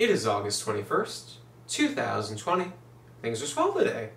It is August 21st, 2020. Things are swell today.